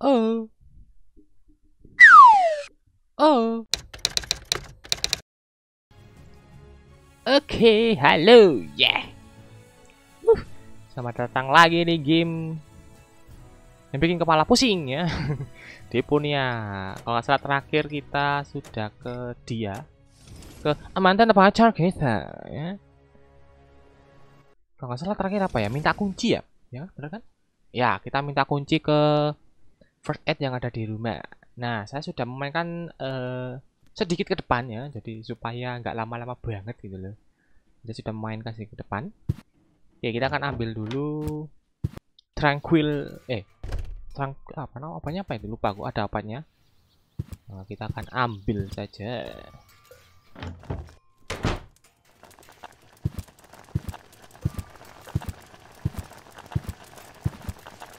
Oh. Oh. Oke, halo, ya. Yeah. selamat datang lagi di game yang bikin kepala pusing ya. Deponia. Kalau nggak salah terakhir kita sudah ke dia, ke mantan pacar kita, ya. Kalau nggak salah terakhir apa ya? Minta kunci ya? Ya, benar kan? Ya, kita minta kunci ke first aid yang ada di rumah. Nah, saya sudah memainkan uh, sedikit ke depan ya, jadi supaya nggak lama-lama banget gitu loh. Jadi sudah memainkan sedikit ke depan. Oke, kita akan ambil dulu tranquil eh tranquil apa nama apanya apa itu lupa aku ada apanya. Nah, kita akan ambil saja.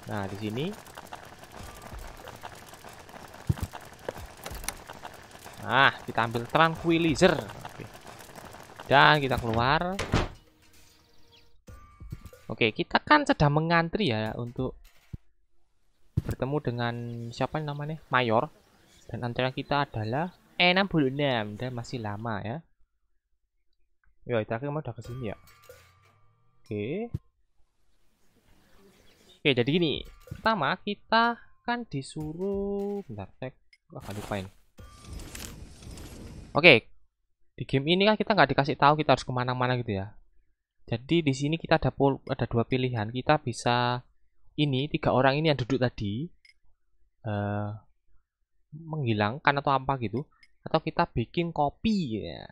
Nah, di sini Nah, kita ambil tranquilizer. Oke. Dan kita keluar. Oke, kita kan sedang mengantri ya untuk bertemu dengan siapa namanya? Mayor. Dan antrian kita adalah E66 dan masih lama ya. Yo, terakhir mau udah ke sini ya. Oke. Oke, jadi gini. Pertama, kita kan disuruh bentar, saya agak lupain. Oke, di game ini kan kita nggak dikasih tahu kita harus ke mana-mana gitu ya. Jadi di sini kita ada ada dua pilihan. Kita bisa ini tiga orang ini yang duduk tadi uh, menghilangkan atau apa gitu, atau kita bikin kopi ya.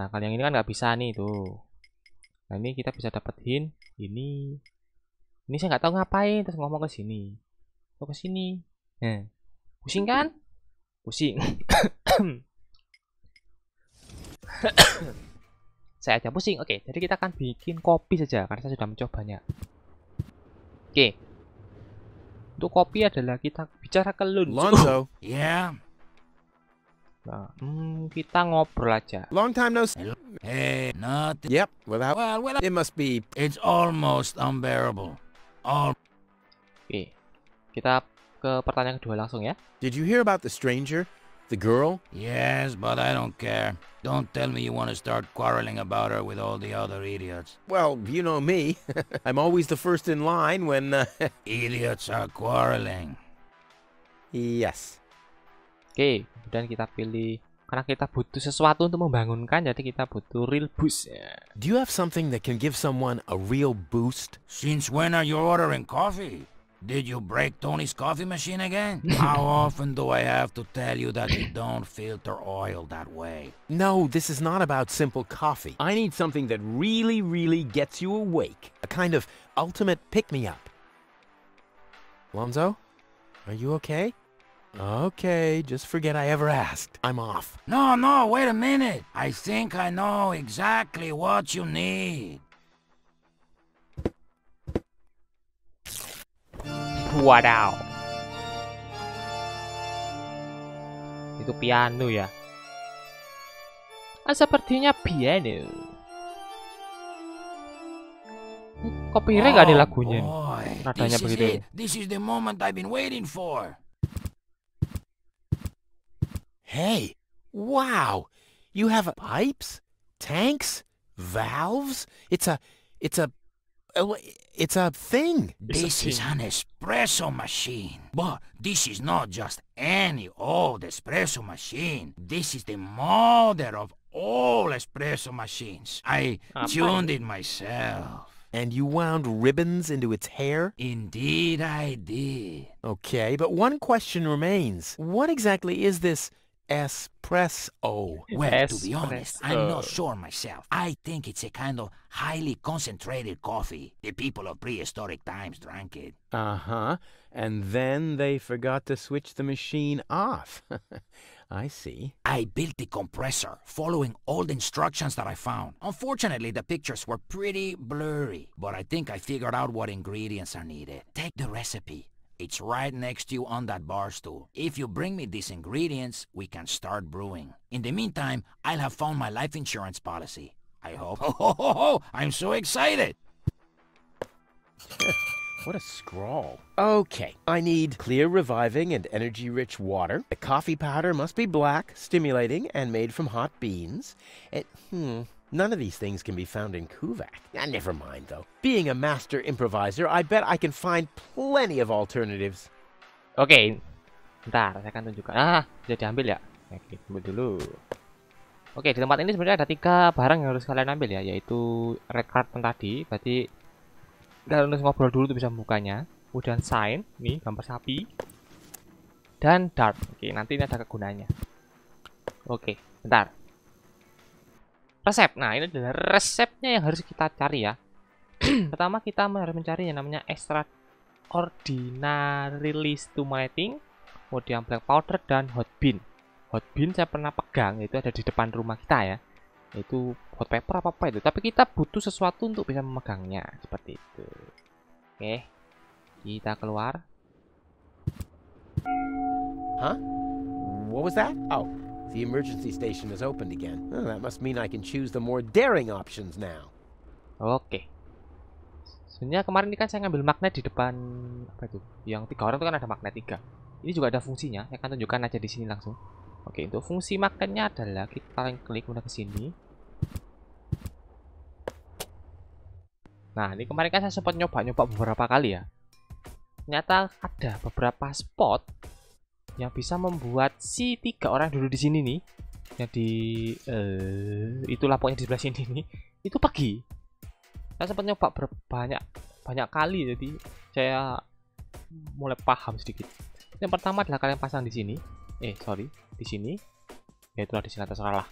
Nah kalau yang ini kan nggak bisa nih tuh. Nah ini kita bisa dapetin ini. Ini saya nggak tahu ngapain terus ngomong ke sini, ke sini. Nah, pusing kan? Pusing. Saya aja pusing. Oke jadi kita akan bikin kopi saja karena saya sudah mencobanya. Oke. Untuk kopi adalah kita bicara ke Lun Lonzo yeah. Nah, hmm, kita ngobrol aja. Long time no hey not yep without well, well it must be it's almost unbearable. All oke kita ke pertanyaan kedua langsung ya. Did you hear about the stranger? The girl? Yes, but I don't care. Don't tell me you want to start quarreling about her with all the other idiots. Well, you know me. I'm always the first in line when... Uh... idiots are quarreling. Yes. Oke, kemudian kita pilih karena kita butuh sesuatu untuk membangunkan, jadi kita butuh real boost. Do you have something that can give someone a real boost? Since when are you ordering coffee? Did you break Tony's coffee machine again? How often do I have to tell you that you don't filter oil that way? No, this is not about simple coffee. I need something that really, really gets you awake. A kind of ultimate pick-me-up. Lonzo, are you okay? Okay, just forget I ever asked. I'm off. No, no, wait a minute. I think I know exactly what you need. Wadaw. Itu piano ya. Ah, sepertinya piano. Copyright gak nih lagunya? Oh, Nadanya this begitu. It. This is the moment I've been waiting for. Hey, wow. You have pipes, tanks, valves. It's a, it's a, it's a thing. It's this a is an espresso machine. But this is not just any old espresso machine. This is the mother of all espresso machines. I Ah, tuned it myself. And you wound ribbons into its hair? Indeed I did. Okay, but one question remains. What exactly is this espresso? Well, to be honest, I'm not sure myself. I think it's a kind of highly concentrated coffee. The people of prehistoric times drank it. Uh-huh. And then they forgot to switch the machine off. I see. I built the compressor, following all the instructions that I found. Unfortunately, the pictures were pretty blurry, but I think I figured out what ingredients are needed. Take the recipe. It's right next to you on that bar stool. If you bring me these ingredients, we can start brewing. In the meantime, I'll have found my life insurance policy. I hope. Ho, ho, ho, ho! I'm so excited! What a scrawl. Okay, I need clear, reviving, and energy rich water. The coffee powder must be black, stimulating, and made from hot beans. And, hmm, none of these things can be found in Kuvak. Ah, never mind, though. Being a master improviser, I bet I can find plenty of alternatives. Oke, ntar saya akan tunjukkan. Ah, bisa diambil ya? Oke, ambil dulu. Oke, di tempat ini sebenarnya ada tiga barang yang harus kalian ambil ya, yaitu red carton tadi, berarti kalian harus ngobrol dulu tuh bisa membukanya. Kemudian sign, nih gambar sapi, dan dart. Oke, nanti ini ada kegunaannya. Oke, bentar. Resep. Nah, ini adalah resepnya yang harus kita cari ya. Pertama kita harus mencari yang namanya extraordinary list to mating, kemudian black powder dan hot bean hot bean saya pernah pegang itu ada di depan rumah kita ya itu hot pepper apa apa itu tapi kita butuh sesuatu untuk bisa memegangnya seperti itu oke kita keluar Huh? What was that? Oh, the emergency station is opened again. Oh, that must mean I can choose the more daring options now. oke sebenarnya kemarin ini kan saya ngambil magnet di depan apa itu yang tiga orang itu kan ada magnet tiga ini juga ada fungsinya saya akan tunjukkan aja di sini langsung Oke, untuk fungsi makannya adalah kita klik udah ke sini. Nah, ini kemarin kan saya sempat nyoba-nyoba beberapa kali ya. Ternyata ada beberapa spot yang bisa membuat si tiga orang dulu di sini nih, yang di uh, itulah pokoknya di sebelah sini nih, itu pergi. Saya sempat nyoba banyak banyak kali, jadi saya mulai paham sedikit. Yang pertama adalah kalian pasang di sini eh sorry di sini ya itulah di sini atas salah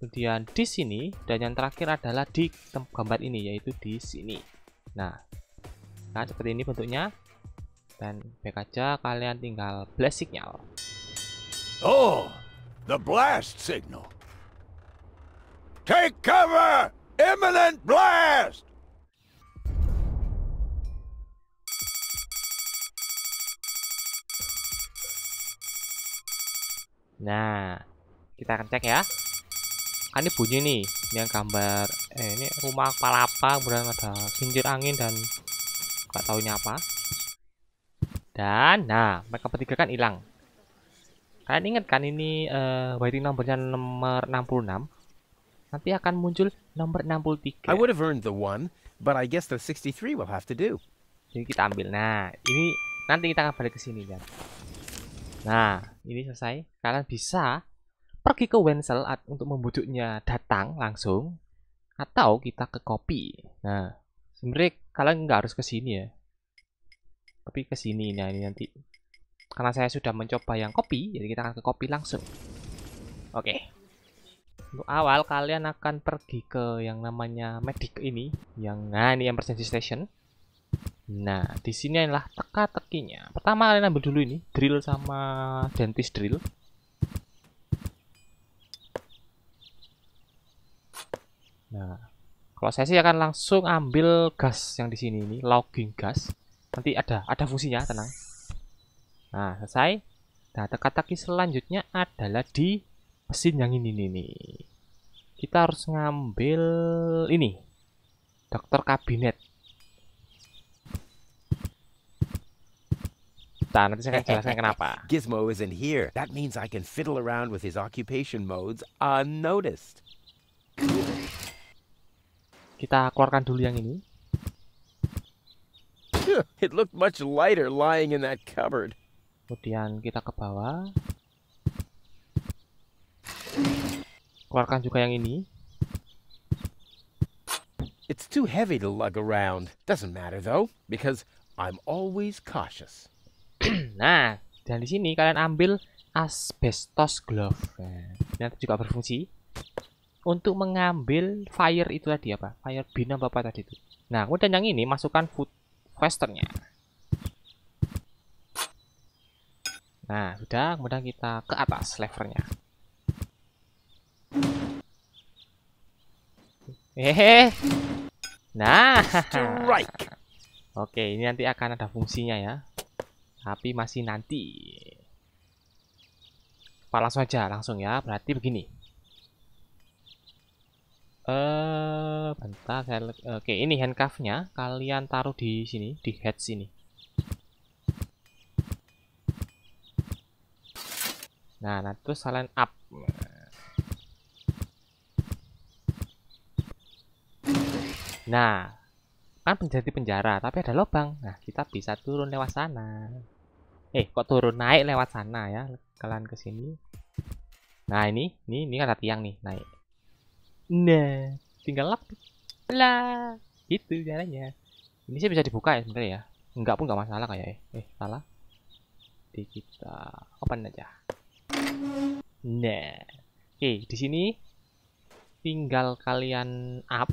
kemudian di sini dan yang terakhir adalah di gambar ini yaitu di sini nah nah seperti ini bentuknya dan baik aja kalian tinggal blast signal oh the blast signal take cover imminent blast Nah, kita akan cek ya. Kan ini bunyi nih, ini yang gambar. Eh, ini rumah palapa, kemudian ada kincir angin dan nggak tahu ini apa. Dan, nah, mereka bertiga kan hilang. Kalian ingat kan ini uh, waiting nomornya nomor 66? Nanti akan muncul nomor 63. I would have earned the one, but I guess the 63 will have to do. Jadi kita ambil. Nah, ini nanti kita akan balik ke sini kan. Nah, ini selesai. Kalian bisa pergi ke Wenzel untuk membujuknya datang langsung atau kita ke kopi. Nah, sebenarnya kalian nggak harus ke sini ya. Tapi ke sini nah ini nanti. Karena saya sudah mencoba yang kopi, jadi kita akan ke kopi langsung. Oke. Untuk awal kalian akan pergi ke yang namanya medic ini, yang nah ini emergency station. Nah, di sini adalah teka-tekinya. Pertama kalian ambil dulu ini, drill sama dentist drill. Nah, kalau saya sih akan langsung ambil gas yang di sini ini, logging gas. Nanti ada ada fungsinya, tenang. Nah, selesai. Nah, teka-teki selanjutnya adalah di mesin yang ini nih. Kita harus ngambil ini. Dokter kabinet. Nah, nanti saya akan jelaskan kenapa. Gizmo isn't here. That means I can fiddle around with his occupation modes unnoticed. Kita keluarkan dulu yang ini. It looked much lighter lying in that cupboard. Kemudian kita ke bawah. Keluarkan juga yang ini. It's too heavy to lug around. Doesn't matter though, because I'm always cautious. nah, dan di sini kalian ambil asbestos glove. Nah, nanti juga berfungsi untuk mengambil fire itu tadi apa? Fire bina bapak tadi itu. Nah, kemudian yang ini masukkan food westernya. Nah, sudah. Kemudian kita ke atas levernya. Hehe. Nah. Oke, ini nanti akan ada fungsinya ya tapi masih nanti Pak langsung aja langsung ya berarti begini Eh, bentar Oke, ini handcuffnya kalian taruh di sini, di head sini. Nah, nah terus kalian up. Nah, kan menjadi penjara, tapi ada lubang. Nah, kita bisa turun lewat sana. Eh, kok turun naik lewat sana ya? Kalian ke sini. Nah, ini, ini, ini kan ada tiang nih, naik. Nah, tinggal lap. Lah, itu caranya. Ini sih bisa dibuka ya sebenarnya ya. Enggak pun nggak masalah kayak eh. Eh, salah. Di kita open aja. Nah, oke di sini tinggal kalian up.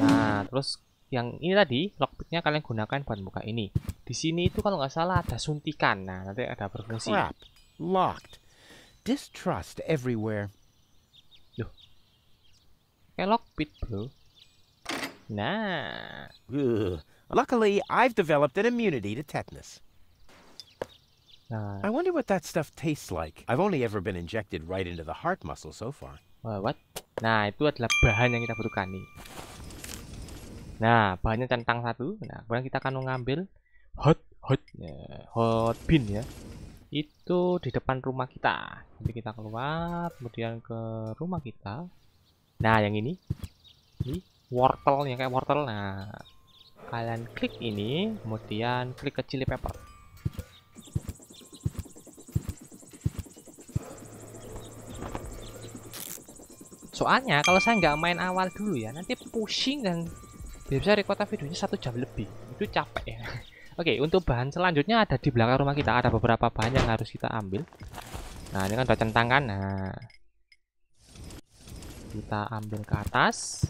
Nah, terus yang ini tadi lockpicknya kalian gunakan buat buka ini. Di sini itu kalau nggak salah ada suntikan. Nah, nanti ada berfungsi. Locked. Distrust everywhere. Kayak lockpick, bro. Nah, Ugh. Luckily, I've developed an immunity to tetanus. nah, I wonder what that stuff tastes like. I've only ever been injected right into the heart muscle so far. Wah, what? Nah, itu adalah bahan yang kita butuhkan nih. Nah, bahannya centang satu. Nah, kemudian kita akan mengambil hot hot eh, ya, hot bin ya. Itu di depan rumah kita. Nanti kita keluar, kemudian ke rumah kita. Nah, yang ini. Ini wortel yang kayak wortel. Nah, kalian klik ini, kemudian klik ke chili pepper. Soalnya kalau saya nggak main awal dulu ya, nanti pusing dan bisa record videonya satu jam lebih. Itu capek ya. Oke, untuk bahan selanjutnya ada di belakang rumah kita. Ada beberapa bahan yang harus kita ambil. Nah, ini kan udah centang kan. Nah, kita ambil ke atas.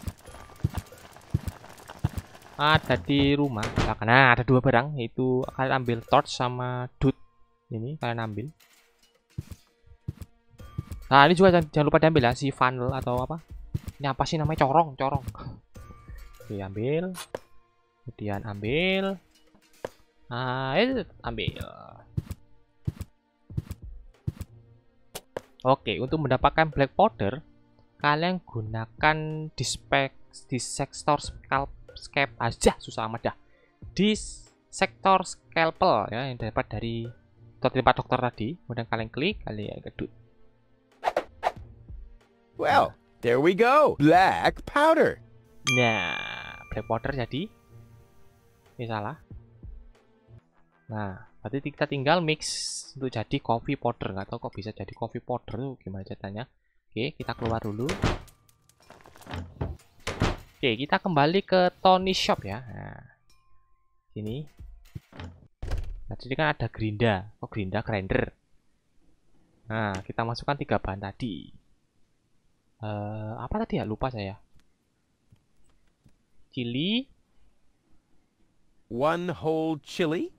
Ada di rumah belakang. Nah, ada dua barang, yaitu kalian ambil torch sama dut. Ini kalian ambil. Nah, ini juga jangan, lupa diambil ya si funnel atau apa? Ini apa sih namanya corong, corong. Oke, ambil. Kemudian ambil. Nah, itu ambil. Oke, untuk mendapatkan black powder, kalian gunakan di spek di sektor scalp scalp aja susah amat dah. Di sektor scalpel ya yang dapat dari tempat dokter tadi, kemudian kalian klik, kalian kedut. Well, there we go. Black powder. Nah, black powder jadi. Ini salah. Nah, berarti kita tinggal mix untuk jadi coffee powder. Nggak tahu kok bisa jadi coffee powder tuh gimana ceritanya. Oke, kita keluar dulu. Oke, kita kembali ke Tony Shop ya. Nah, sini. Nah, sini kan ada gerinda. Oh, gerinda grinder. Nah, kita masukkan tiga bahan tadi. Eh, apa tadi ya? Lupa saya. Chili. One whole chili.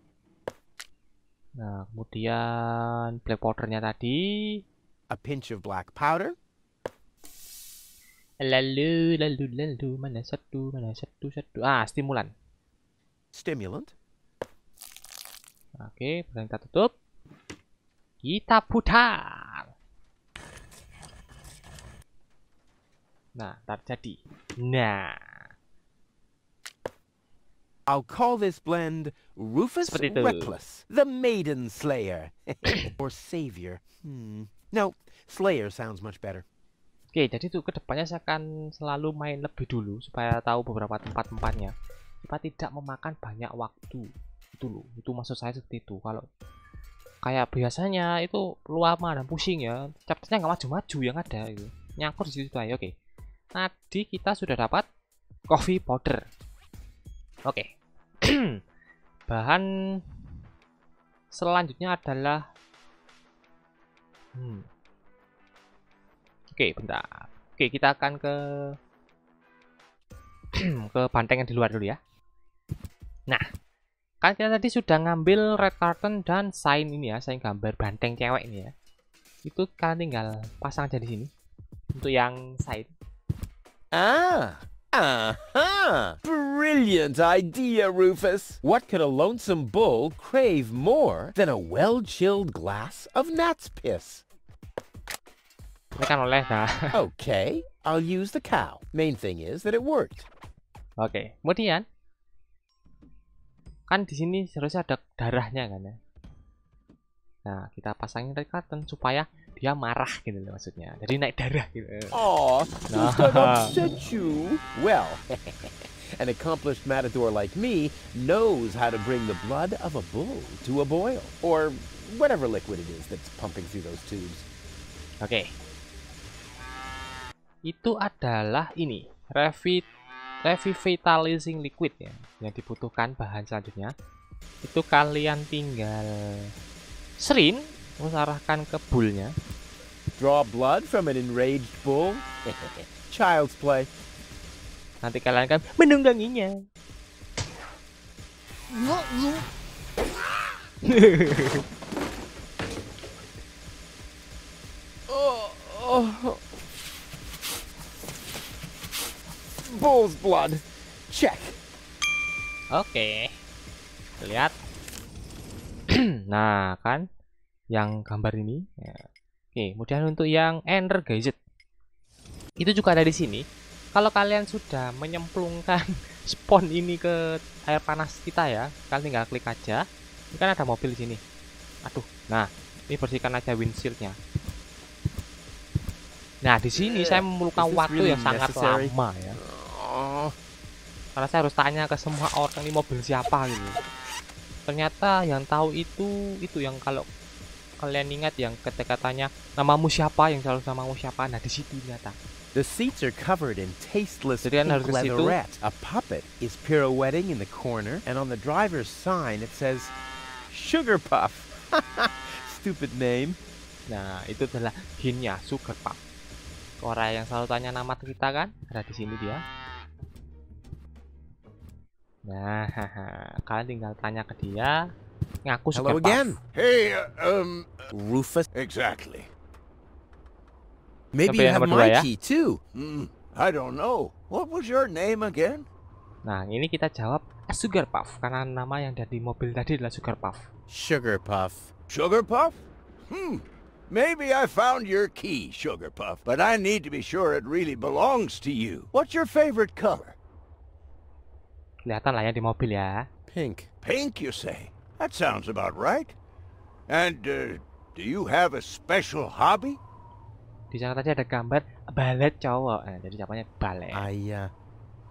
Nah, kemudian black powdernya tadi. A pinch of black powder. Lalu, lalu, lalu, mana satu, mana satu, satu. Ah, stimulan. Stimulant. Oke, kemudian kita tutup. Kita putar. Nah, terjadi. Nah, I'll call this blend Rufus. Reckless, the Maiden Slayer. or Savior. Hmm. No, Slayer sounds much better. Oke, jadi tuh ke depannya saya akan selalu main lebih dulu supaya tahu beberapa tempat-tempatnya. Supaya tidak memakan banyak waktu. Itu loh, itu maksud saya seperti itu. Kalau kayak biasanya itu lama dan pusing ya. Chapternya nggak maju-maju yang ada itu. Nyangkut di situ aja. Oke. Tadi kita sudah dapat coffee powder. Oke. Bahan selanjutnya adalah hmm, Oke, bentar. Oke, kita akan ke ke banteng yang di luar dulu ya. Nah, kan kita tadi sudah ngambil red carton dan sign ini ya, sign gambar banteng cewek ini ya. Itu kalian tinggal pasang aja di sini. Untuk yang sign. Ah. Uh-huh. Brilliant idea, Rufus. What could a lonesome bull crave more than a well-chilled glass of gnat's piss? Ini kan oleh nah. Okay, I'll use the cow. Main thing is that it worked. Oke, kemudian kan di sini seharusnya ada darahnya kan ya. Nah, kita pasangin red curtain supaya dia marah gitu loh maksudnya. Jadi naik darah gitu. Aw, Nah. upset you? Well, an accomplished matador like me knows how to bring the blood of a bull to a boil, or whatever liquid it is that's pumping through those tubes. Oke. Itu adalah ini, revi revitalizing liquid ya, yang dibutuhkan bahan selanjutnya. Itu kalian tinggal serin mengarahkan ke bullnya. Draw blood from an enraged bull? Child's play. Nanti kalian kan menungganginya. Oh, oh. Bull's blood. Check. Oke. Lihat. nah, kan yang gambar ini. Ya. Oke, kemudian untuk yang ender gadget. Itu juga ada di sini. Kalau kalian sudah menyemplungkan spawn ini ke air panas kita ya, kalian tinggal klik aja. Ini kan ada mobil di sini. Aduh. Nah, ini bersihkan aja windshieldnya. Nah, di sini saya memerlukan waktu really yang sangat necessary? lama ya Oh, karena saya harus tanya ke semua orang ini mobil siapa gitu ternyata yang tahu itu itu yang kalau kalian ingat yang ketika tanya namamu siapa? Yang selalu namamu siapa? Nah di situ ternyata. The seats are covered in tasteless kan pink leatherette. A puppet is pirouetting in the corner, and on the driver's sign it says Sugar Puff. Stupid name. nah itu adalah hinnya sugar puff. Orang yang selalu tanya nama kita kan ada di sini dia. Nah kalian tinggal tanya ke dia Hello puff again, Hey, uh, um, Rufus. exactly. Maybe you have my ya. key too. Hmm, I don't know. What was your name again? nah ini kita jawab sugar puff karena nama yang ada di mobil tadi adalah sugar puff Sugar Puff. Sugar Puff? Hmm. Maybe I found your key, Sugar Puff, but I need to be sure it really belongs to you. What's your favorite color? kelihatan lah ya di mobil ya Pink. Pink, you say? That sounds about right. And, uh, do you have a special hobby? di sana tadi ada gambar balet cowok nah, jadi namanya balet I uh,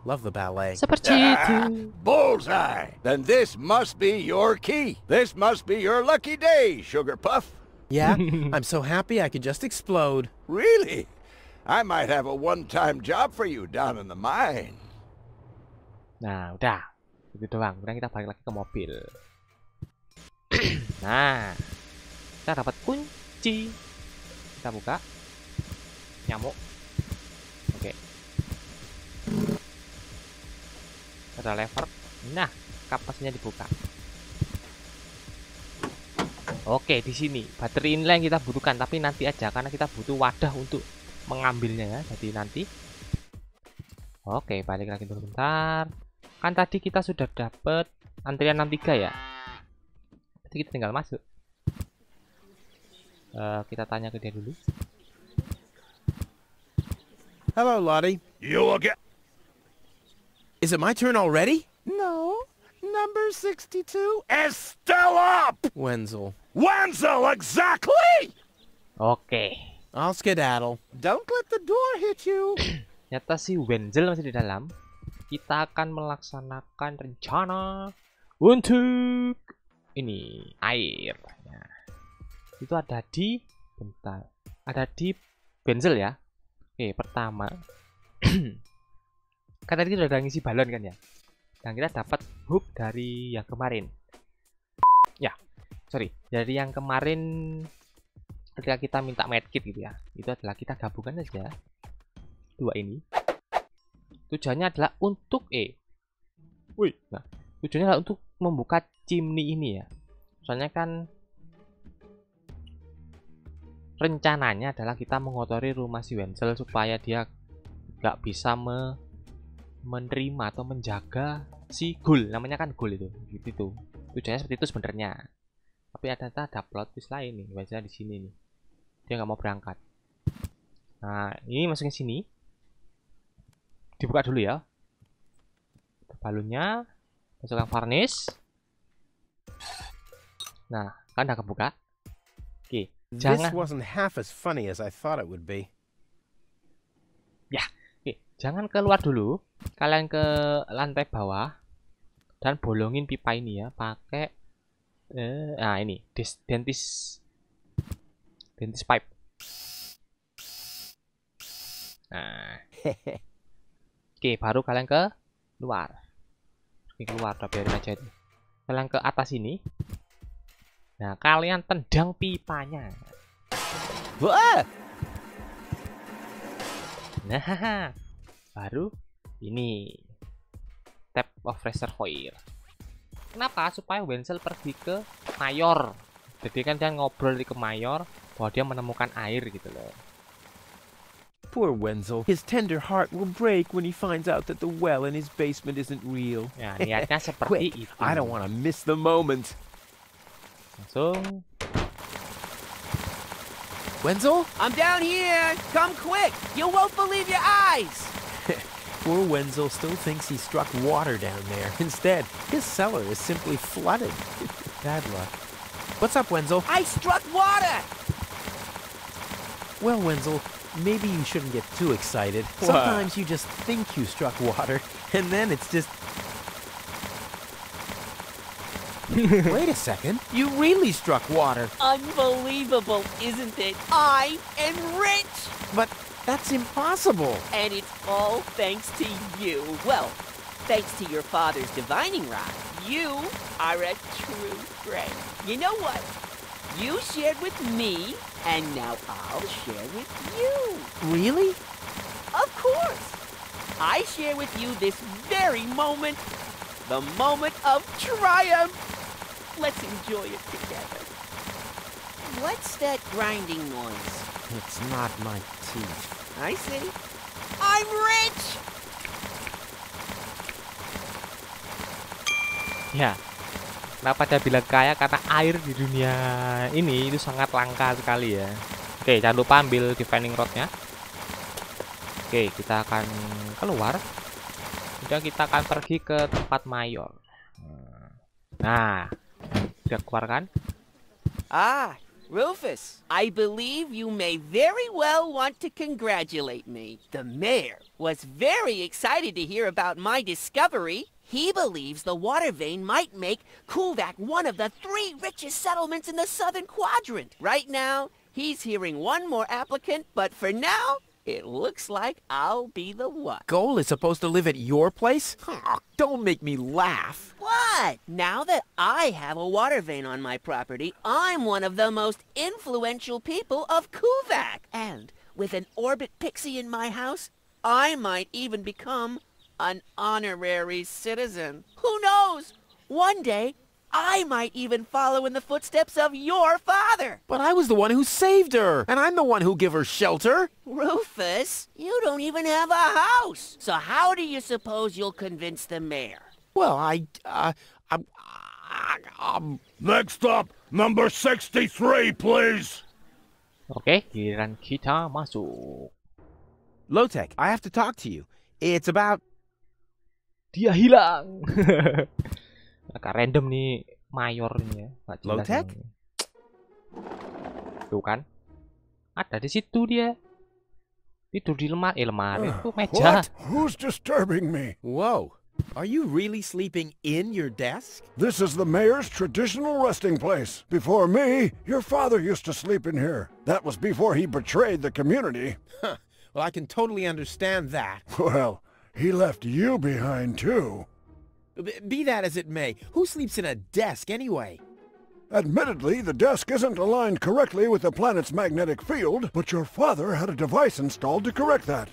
love the ballet. seperti Ah, bullseye! Then this must be your key. This must be your lucky day, Sugar Puff. Yeah, I'm so happy I could just explode. Really? I might have a one-time job for you down in the mine. nah udah itu doang kemudian kita balik lagi ke mobil nah kita dapat kunci kita buka nyamuk oke ada lever nah kapasnya dibuka Oke, di sini baterai inilah yang kita butuhkan, tapi nanti aja karena kita butuh wadah untuk mengambilnya ya. Jadi nanti. Oke, balik lagi dulu bentar. Kan tadi kita sudah dapat antrian 63 ya. Jadi kita tinggal masuk. Eh, kita tanya ke dia dulu. Hello, Lottie. You again? Is it my turn already? No. Number 62? Estella! Wenzel. Wenzel, exactly! Oke. I'll skedaddle. Don't let the door hit you. Ternyata si Wenzel masih di dalam. Kita akan melaksanakan rencana untuk ini air. Nah, itu ada di bentar. Ada di Benzel ya. Oke, pertama. kan tadi kita udah ngisi balon kan ya. Dan kita dapat hook dari yang kemarin. Ya, sorry. Dari yang kemarin ketika kita minta medkit gitu ya. Itu adalah kita gabungkan aja dua ini tujuannya adalah untuk E. Wih, nah tujuannya adalah untuk membuka chimney ini ya. Soalnya kan rencananya adalah kita mengotori rumah si Wenzel supaya dia nggak bisa me- menerima atau menjaga si Gul. Namanya kan Gul itu, gitu tuh. Tujuannya seperti itu sebenarnya. Tapi ada ada plot twist lain nih, Wenzel di sini nih. Dia nggak mau berangkat. Nah, ini masukin sini. Dibuka dulu ya. Balonnya. Masukkan varnish. Nah, kan udah kebuka. Oke, This jangan wasn't half as funny as I thought it would be. Oke, jangan keluar dulu. Kalian ke lantai bawah dan bolongin pipa ini ya pakai eh nah ini dis, dentist dentist pipe. Nah, oke baru kalian ke luar. Oke, keluar udah biarin aja itu. Kalian ke atas ini. Nah, kalian tendang pipanya. Wah! Nah, baru ini tap of reservoir. Kenapa? Supaya Wenzel pergi ke Mayor. Jadi kan dia ngobrol di ke Mayor bahwa dia menemukan air gitu loh. Poor Wenzel. His tender heart will break when he finds out that the well in his basement isn't real. Ya, niatnya seperti Quick, itu. I don't want to miss the moment. Langsung Wenzel? I'm down here! Come quick! You won't believe your eyes! Poor Wenzel still thinks he struck water down there. Instead, his cellar is simply flooded. Bad luck. What's up, Wenzel? I struck water! Well, Wenzel, maybe you shouldn't get too excited. What? Sometimes you just think you struck water, and then it's just. Wait a second. You really struck water. Unbelievable, isn't it? I am rich! But that's impossible. And it's all thanks to you. Well, thanks to your father's divining rod. You are a true friend. You know what? You shared with me, and now I'll share with you. Really? Of course. I share with you this very moment, the moment of triumph. Let's enjoy it together. What's that grinding noise? It's not my teeth. I see. I'm rich! ya. Kenapa dia bilang kaya? Karena air di dunia ini itu sangat langka sekali ya. Oke, jangan lupa ambil divining rodnya. Oke, kita akan keluar. Kemudian kita akan pergi ke tempat mayor. Nah, Ah, Rufus, I believe you may very well want to congratulate me. The mayor was very excited to hear about my discovery. He believes the water vein might make Kulvak one of the three richest settlements in the southern quadrant. Right now, he's hearing one more applicant, but for now, it looks like I'll be the one. Goal is supposed to live at your place? Don't make me laugh. What? Now that I have a water vein on my property, I'm one of the most influential people of Kuvak. And with an orbit pixie in my house, I might even become an honorary citizen. Who knows? One day, I might even follow in the footsteps of your father. But I was the one who saved her, and I'm the one who gave her shelter. Rufus, you don't even have a house. So how do you suppose you'll convince the mayor? Well, I, uh, I'm, um, Next up, number 63, please. Oke, giliran kita masuk. Lotec, I have to talk to you. It's about Dia hilang. Agak random nih mayor ini ya. Nggak jelas ini. Tuh kan. Ada di situ dia. Tidur di lemari, eh lemari itu meja. What? Who's disturbing me? Whoa. Are you really sleeping in your desk? This is the mayor's traditional resting place. Before me, your father used to sleep in here. That was before he betrayed the community. Well, I can totally understand that. Well, he left you behind too. B- be that as it may, who sleeps in a desk anyway? Admittedly, the desk isn't aligned correctly with the planet's magnetic field, but your father had a device installed to correct that.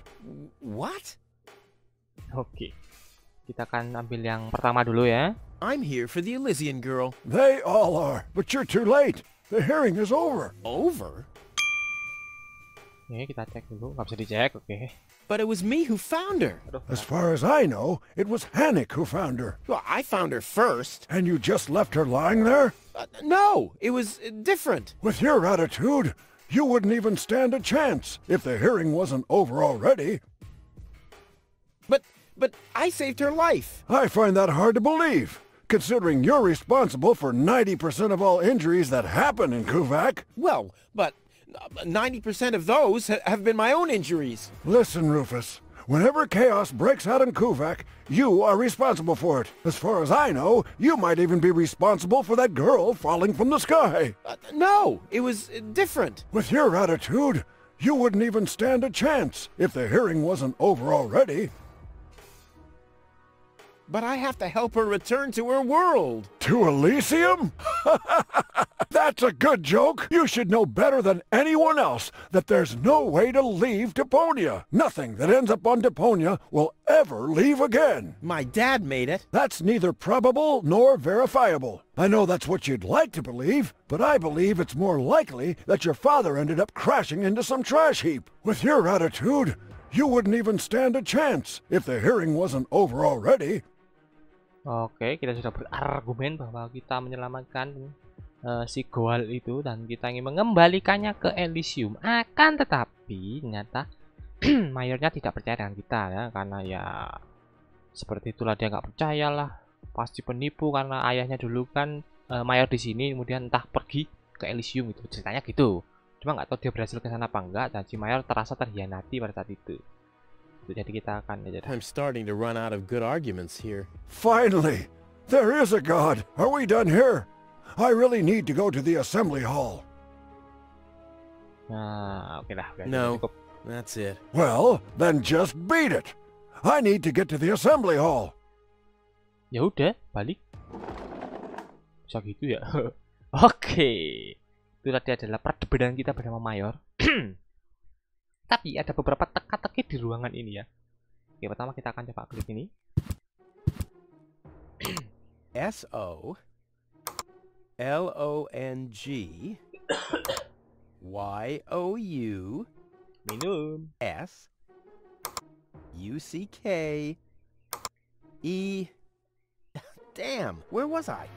What? Oke. Kita akan ambil yang pertama dulu ya. I'm here for the Elysian girl. They all are, but you're too late. The hearing is over. Over? Oke, kita cek dulu. Nggak bisa dicek, oke. But it was me who found her. As far as I know, it was Hannick who found her. Well, I found her first. And you just left her lying there? Uh, no, it was uh, different. With your attitude, you wouldn't even stand a chance if the hearing wasn't over already. But, but I saved her life. I find that hard to believe, considering you're responsible for 90% of all injuries that happen in Kuvak. Well, but 90% of those ha- have been my own injuries. Listen, Rufus. Whenever chaos breaks out in Kuvak, you are responsible for it. As far as I know, you might even be responsible for that girl falling from the sky. Uh, no, it was different. With your attitude, you wouldn't even stand a chance if the hearing wasn't over already. But I have to help her return to her world. To Elysium? That's a good joke. You should know better than anyone else that there's no way to leave Deponia. Nothing that ends up on Deponia will ever leave again. My dad made it. That's neither probable nor verifiable. I know that's what you'd like to believe, but I believe it's more likely that your father ended up crashing into some trash heap. With your attitude, you wouldn't even stand a chance if the hearing wasn't over already. Oke, kita sudah berargumen bahwa kita menyelamatkan uh, si Goal itu dan kita ingin mengembalikannya ke Elysium. Akan tetapi ternyata mayornya tidak percaya dengan kita ya karena ya seperti itulah dia nggak percaya lah pasti penipu karena ayahnya dulu kan uh, mayor di sini kemudian entah pergi ke Elysium itu ceritanya gitu. Cuma nggak tahu dia berhasil ke sana apa enggak dan si mayor terasa terhianati pada saat itu jadi kita akan ya I'm starting to run out of good arguments here. Finally! There is a God! Are we done here? I really need to go to the assembly hall. nah oke lah udah No. cukup That's it. Well, then just beat it! I need to get to the assembly hall. ya udah balik bisa gitu ya oke itu tadi adalah perdebatan kita bersama mayor tapi ada beberapa teka-teki di ruangan ini ya oke pertama kita akan coba klik ini S O L O N G Y O U minum S U C K E. Damn, where was I?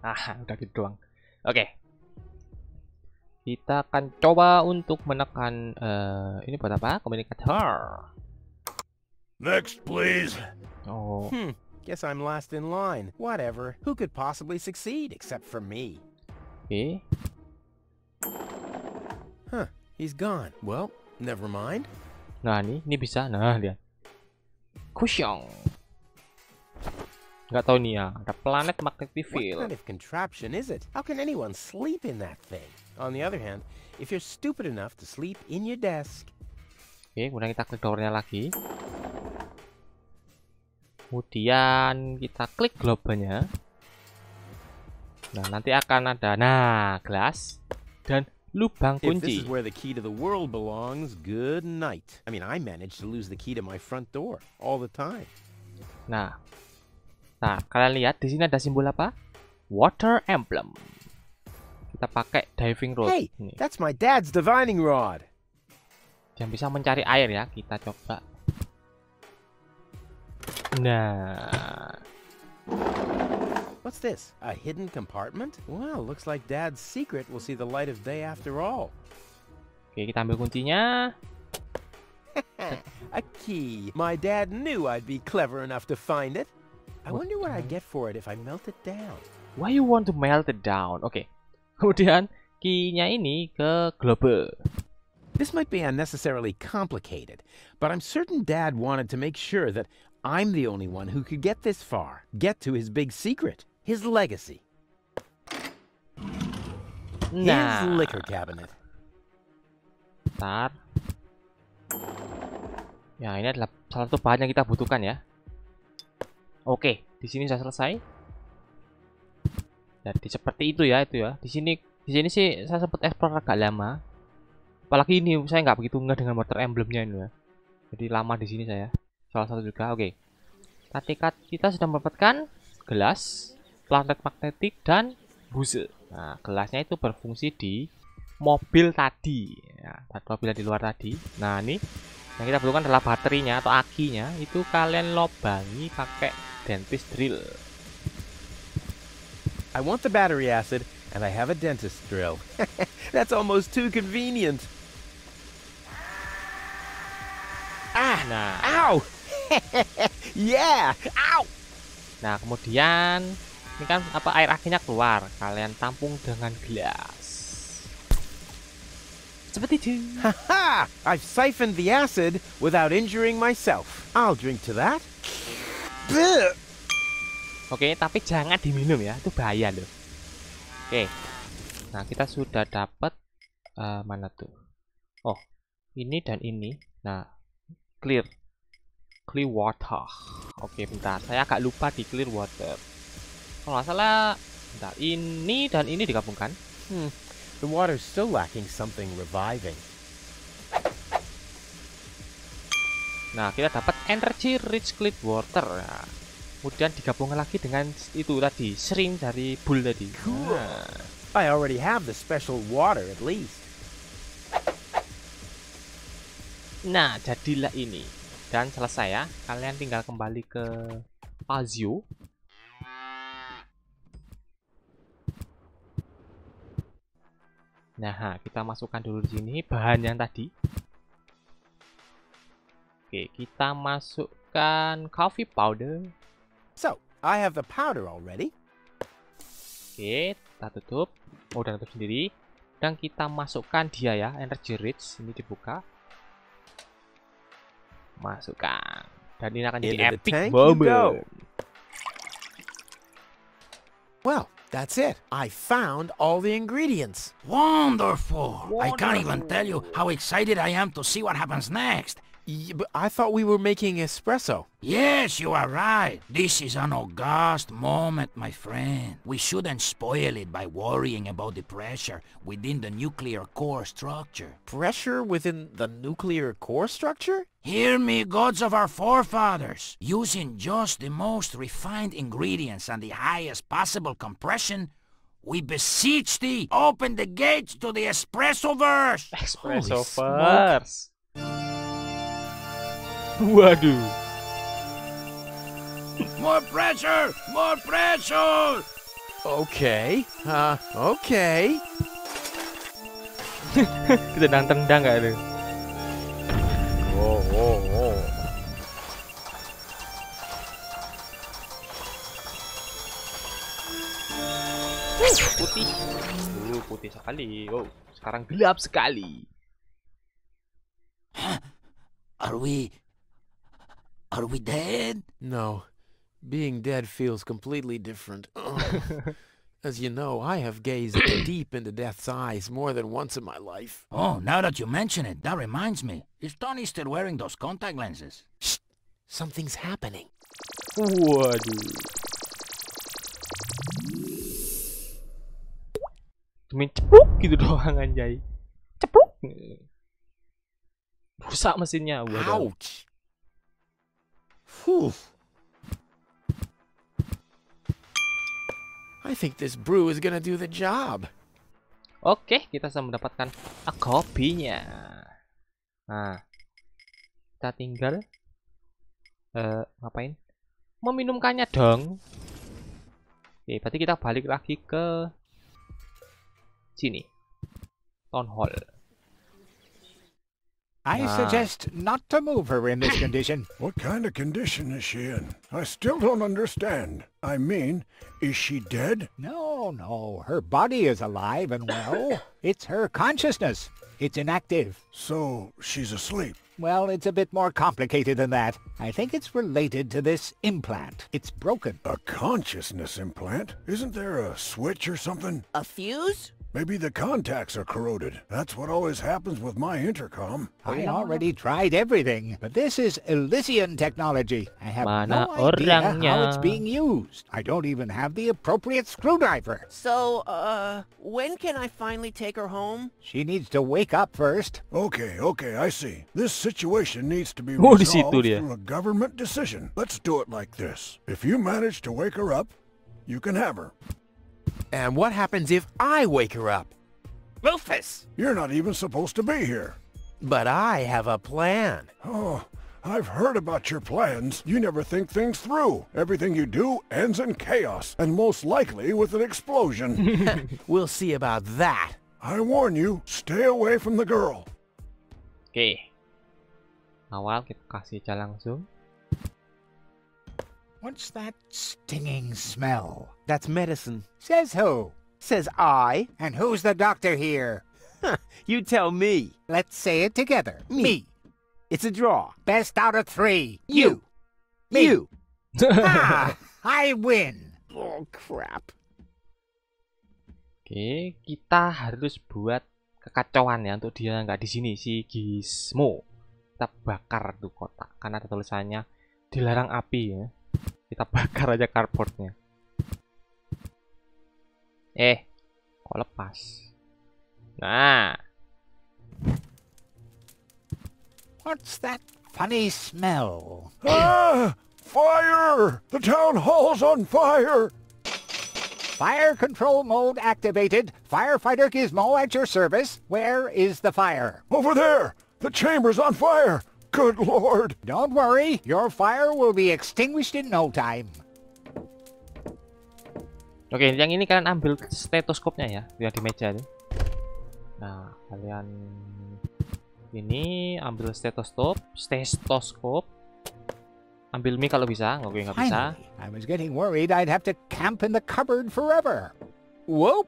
ah udah gitu doang oke kita akan coba untuk menekan eh, ini buat apa komunikator Next, please. oh Hmm, guess I'm last in line. Whatever. Who could possibly succeed except for me? oke Huh, he's gone. Well, never mind. Nah, ini ini bisa. Nah, lihat. Kusyong. Nggak tahu nih ya, ada planet magnetic What field. kind of contraption is it? How can anyone sleep in that thing? On the other hand, if you're stupid enough to sleep in your desk, Oke, kemudian kita klik doornya lagi. Kemudian kita klik globenya. Nah, nanti akan ada nah, gelas dan lubang if this kunci. is where the key to the world belongs, good night. I mean, I managed to lose the key to my front door all the time. Nah. Nah, kalian lihat di sini ada simbol apa? Water emblem. Kita pakai diving rod. Hey, Nih. that's my dad's divining rod. yang bisa mencari air ya kita coba nah What's this? A hidden compartment? Well, looks like Dad's secret will see the light of day after all. oke kita ambil kuncinya A key. My dad knew I'd be clever enough to find it. I wonder what the- get for it if I melt it down. why you want to melt it down oke kemudian key-nya ini ke globe This might be unnecessarily complicated, but I'm certain Dad wanted to make sure that I'm the only one who could get this far, get to his big secret, his legacy, his nah liquor cabinet. Bentar. Ya, ini adalah salah satu bahan yang kita butuhkan ya. Oke, di sini sudah selesai. Jadi seperti itu ya, itu ya. Di sini di sini sih saya sempat explore agak lama. Apalagi ini saya nggak begitu nggak dengan water emblemnya ini ya. Jadi lama di sini saya. Salah satu juga. Oke. Tadi kat- kita sudah mendapatkan gelas, planet magnetik dan busa. Nah, gelasnya itu berfungsi di mobil tadi ya mobil di luar tadi nah ini yang kita butuhkan adalah baterinya atau akinya itu kalian lobangi pakai dentist drill I want the battery acid, And I have a dentist drill. That's almost too convenient. Ah! Nah, Ow! yeah! Ow! nah kemudian ini kan apa air akhirnya keluar. Kalian tampung dengan gelas. Seperti itu. Ha! I've siphoned the acid without injuring myself. I'll drink to that. Bleh. Oke, tapi jangan diminum ya, itu bahaya loh. Oke, nah kita sudah dapat eh, mana tuh? Oh, ini dan ini. Nah, clear, clear water. Oke, bentar, saya agak lupa di clear water. Kalau nggak salah, bentar, ini dan ini digabungkan. Hmm. The water's still lacking something reviving. Nah, kita dapat energy rich clear water. Nah, kemudian digabungkan lagi dengan itu tadi, sering dari bull tadi. Cool. Nah, I already have the special water at least. Nah, jadilah ini. Dan selesai ya. Kalian tinggal kembali ke Azio. Nah, kita masukkan dulu di sini bahan yang tadi. Oke, kita masukkan coffee powder. So, I have the powder already. Oke, kita tutup. Oh, udah tutup sendiri. Dan kita masukkan dia ya, energy rich. Ini dibuka. Masukkan. Dan ini akan jadi Into the epic moment. Well, that's it. I found all the ingredients. Wonderful! I can't even tell you how excited I am to see what happens next. Y- but I thought we were making espresso. Yes, you are right. This is an august moment, my friend. We shouldn't spoil it by worrying about the pressure within the nuclear core structure. Pressure within the nuclear core structure? Hear me, gods of our forefathers. Using just the most refined ingredients and the highest possible compression, we beseech thee, open the gates to the. Espresso-verse! smoke. first. Waduh. More pressure! More pressure! Okay. Uh, okay. Tendang-tendang gak ada? Oh, oh, oh. Putih. Uh, putih sekali. Oh, sekarang gelap sekali. Are we... Are we dead? No. Being dead feels completely different. As you know, I have gazed deep into death's eyes more than once in my life. Oh, now that you mention it, that reminds me. Is Tony still wearing those contact lenses? Shh! Something's happening. Waduh. Cuman cepluk gitu doang anjay. Cepluk. Rusak mesinnya. Waduh. Ouch. Whew. I think this brew is gonna do the job. Oke, kita sudah mendapatkan kopinya. Nah, kita tinggal eh ngapain? Meminumkannya dong. Oke, berarti kita balik lagi ke sini. Town hall. I Ah. suggest not to move her in this condition. What kind of condition is she in? I still don't understand. I mean, is she dead? No, no, her body is alive and well. it's her consciousness. It's inactive. So, she's asleep. Well, it's a bit more complicated than that. I think it's related to this implant. It's broken. A consciousness implant? Isn't there a switch or something? A fuse? Maybe the contacts are corroded. That's what always happens with my intercom. I already tried everything, but this is Elysian technology. I have Mana no idea how it's being used. I don't even have the appropriate screwdriver. So, uh, when can I finally take her home? She needs to wake up first. Okay, okay, I see. This situation needs to be Oh, resolved through a government decision. Let's do it like this. If you manage to wake her up, you can have her. And what happens if I wake her up? Rufus! You're not even supposed to be here. But I have a plan. Oh, I've heard about your plans. You never think things through. Everything you do ends in chaos, and most likely with an explosion. We'll see about that. I warn you, stay away from the girl. Oke. Awal kita kasih aja langsung. What's that stinging smell? That's medicine. Says who? Says I. And who's the doctor here? You tell me. Let's say it together. Me. It's a draw. Best out of three. You. Me. You. ah, I win. Oh, crap. Oke, kita harus buat kekacauan ya untuk dia nggak di sini si Gizmo. Kita bakar tuh kotak karena ada tulisannya dilarang api ya. Kita bakar aja cardboardnya. Eh, kok lepas? Nah, What's that funny smell? Ah! Fire! The town hall's on fire! Fire control mode activated. Firefighter Gizmo at your service. Where is the fire? Over there! The chamber's on fire! Good lord! Don't worry, your fire will be extinguished in no time. Oke, yang ini kalian ambil stetoskopnya ya, yang di meja nih. Nah, kalian ini ambil stetoskop, stetoskop. Ambil mie kalau bisa, oke nggak bisa. Finally, I was getting worried I'd have to camp in the cupboard forever. Whoop!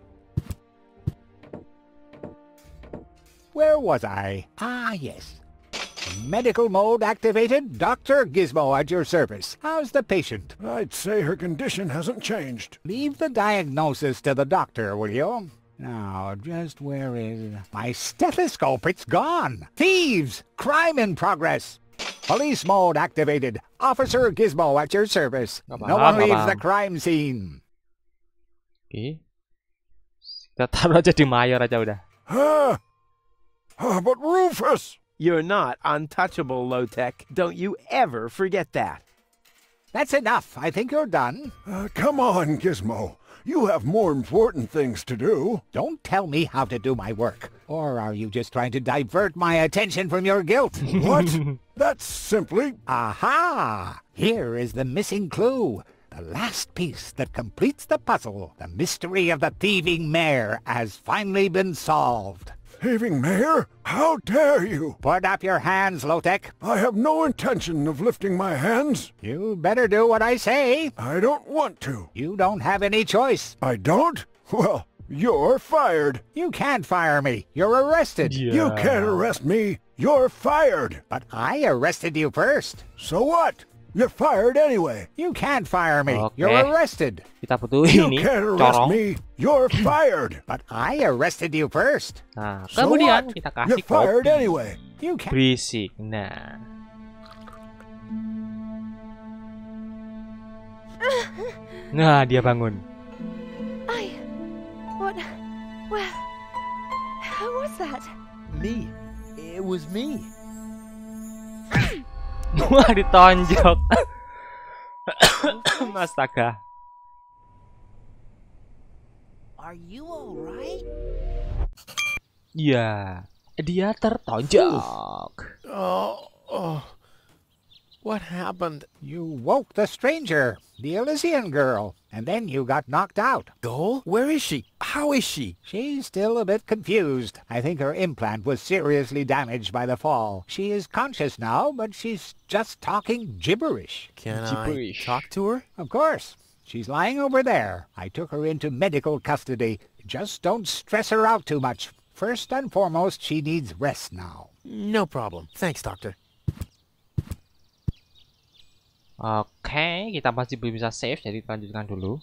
Where was I? Ah, yes. Medical mode activated. Dr. Gizmo at your service. How's the patient? I'd say her condition hasn't changed. Leave the diagnosis to the doctor, will you? Now, just where is... My stethoscope, it's gone! Thieves! Crime in progress! Police mode activated. Officer Gizmo at your service. Nggak No one nggak leaves the crime scene. Oke. Kita taruh aja di mayor aja udah. Ah! Ah, but Rufus! You're not untouchable, low-tech. Don't you ever forget that. That's enough. I think you're done. Uh, come on, Gizmo. You have more important things to do. Don't tell me how to do my work. Or are you just trying to divert my attention from your guilt? What? That's simply... Aha! Here is the missing clue. The last piece that completes the puzzle. The mystery of the thieving mare has finally been solved. Thieving mayor? How dare you? Put up your hands, Lotek. I have no intention of lifting my hands. You better do what I say. I don't want to. You don't have any choice. I don't? Well, you're fired. You can't fire me. You're arrested. You can't arrest me. You're fired. But I arrested you first. So what? You're fired anyway. You can't fire me. Okay. You're arrested. Kita butuh You ini, can't arrest corong. me. You're fired. But I arrested you first. Nah, So kemudian what? kita You're fired kopi. anyway. You can't. Berisik. Nah. Nah, dia bangun. I. What? Well. Who was that? Me. It was me. Wah, ditonjok. Astaga. Are you alright? Iya, dia tertonjok. Oh, oh. What happened? You woke the stranger, the Elysian girl, and then you got knocked out. Goal? Where is she? How is she? She's still a bit confused. I think her implant was seriously damaged by the fall. She is conscious now, but she's just talking gibberish. Can Gibberish. I talk to her? Of course. She's lying over there. I took her into medical custody. Just don't stress her out too much. First and foremost, she needs rest now. No problem. Thanks, doctor. Oke, kita masih belum bisa save, jadi kita lanjutkan dulu.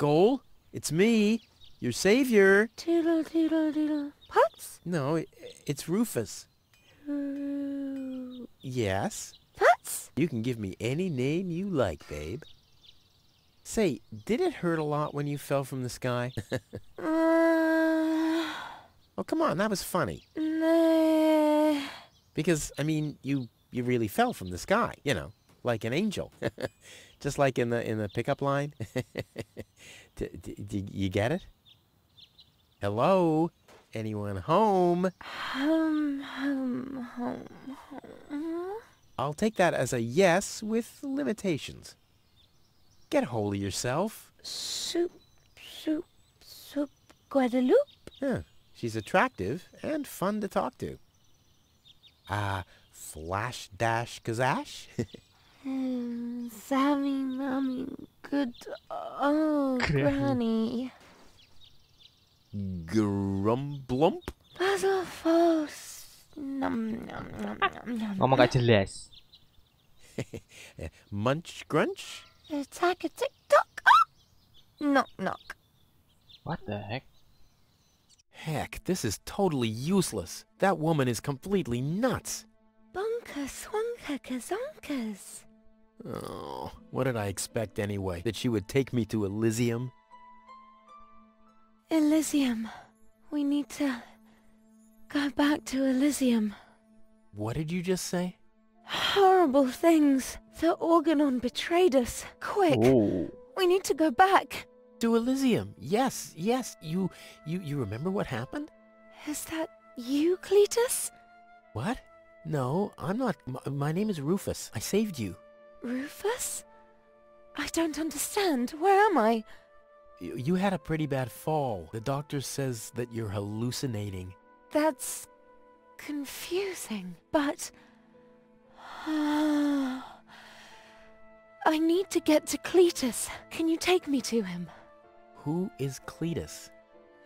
Goal? It's me, your savior. Doodle doodle doodle. Putz? No, i it's Rufus. Ooh. Yes? Putz? You can give me any name you like, babe. Say, did it hurt a lot when you fell from the sky? Uh. oh, come on, that was funny. Nah. Because, I mean, you you really fell from the sky, you know, like an angel. Just like in the in the pickup line. do, d- d- you get it? Hello? Anyone home? Hum hum hum hum. I'll take that as a yes with limitations. Get hold of yourself. Soup, soup, soup, Guadeloupe? Yeah, she's attractive and fun to talk to. Ah, uh, Flash Dash Kazash? Sammy, Mommy, good. Oh, Granny. Grumblump? Puzzle false. Nom, nom, nom, nom, nom. Ngomong gak jelas. Munch Grunch? Attack a tick tock. Ah! Knock, knock. What the heck? Heck, this is totally useless. That woman is completely nuts. Bonka, swonka, kazonkas. Oh, what did I expect anyway? That she would take me to Elysium? Elysium. We need to go back to Elysium. What did you just say? Horrible things. The Organon betrayed us. Quick. Oh. We need to go back. To Elysium. Yes, yes. You you you remember what happened? Is that you, Cletus? What? No, I'm not. M my name is Rufus. I saved you. Rufus? I don't understand. Where am I? You, had a pretty bad fall. The doctor says that you're hallucinating. That's confusing, but ah, I need to get to Cletus. Can you take me to him? Who is Cletus?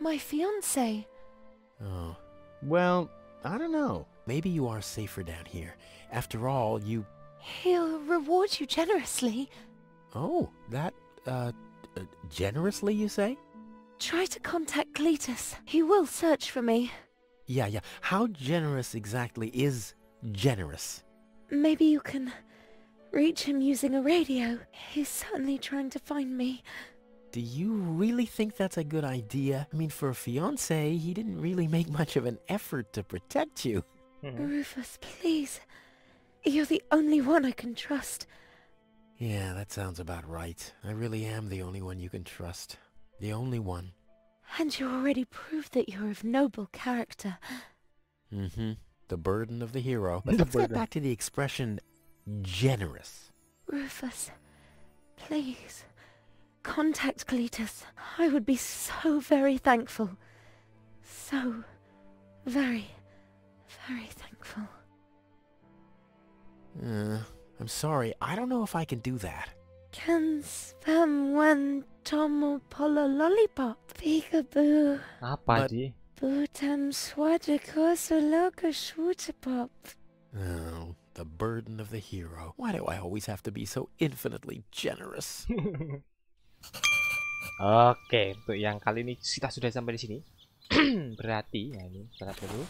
My fiance. Oh, well, I don't know. Maybe you are safer down here. After all, you... He'll reward you generously. Oh, that, uh, uh, generously, you say? Try to contact Cletus. He will search for me. Yeah, yeah. How generous exactly is generous? Maybe you can reach him using a radio. He's certainly trying to find me. Do you really think that's a good idea? I mean, for a fiance, he didn't really make much of an effort to protect you. Rufus, please. You're the only one I can trust. Yeah, that sounds about right. I really am the only one you can trust. The only one. And you already proved that you're of noble character. Mm-hmm. The burden of the hero. But let's get back to the expression generous. Rufus, please. Contact Cletus. I would be so very thankful. So very, very thankful. Uh, I'm sorry. I don't know if I can do that. Can spam when tomo polo lollipop. Peekaboo. Apa But- sih? Butam swada kosa loka shooter pop. Oh, the burden of the hero. Why do I always have to be so infinitely generous? Oke, untuk yang kali ini kita sudah sampai di sini. Berarti, ya ini berat dulu.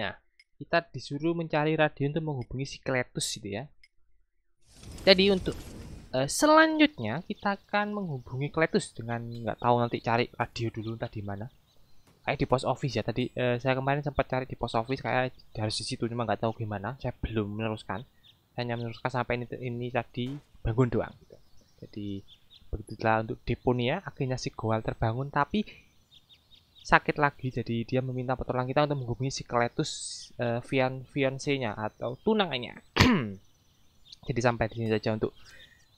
Nah, kita disuruh mencari radio untuk menghubungi si Kletus gitu ya. Jadi untuk eh, selanjutnya kita akan menghubungi Kletus dengan nggak tahu nanti cari radio dulu entah di mana. Kayak di post office ya tadi eh, saya kemarin sempat cari di post office kayak harus di situ cuma nggak tahu gimana. Saya belum meneruskan. Saya hanya meneruskan sampai ini, ini tadi bangun doang. Gitu. Jadi begitulah untuk Deponia akhirnya si Goal terbangun tapi sakit lagi. Jadi dia meminta pertolongan kita untuk menghubungi si Kletus eh, fian fiancenya atau tunangannya. Jadi sampai di sini saja untuk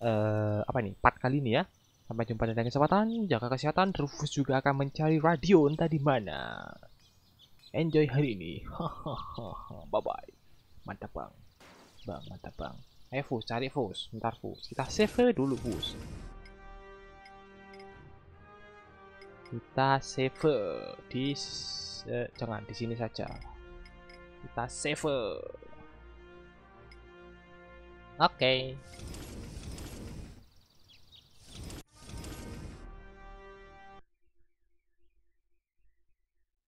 eh, apa nih part kali ini ya. Sampai jumpa di lain kesempatan jaga kesehatan Rufus juga akan mencari radio entah di mana. Enjoy hari ini. Bye bye mantap bang. Bang mantap bang. Ayo Fus cari Fus. Ntar Fus. Kita save dulu Fus kita save di eh, jangan di sini saja. Kita save. Oke